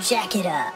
Jack it up.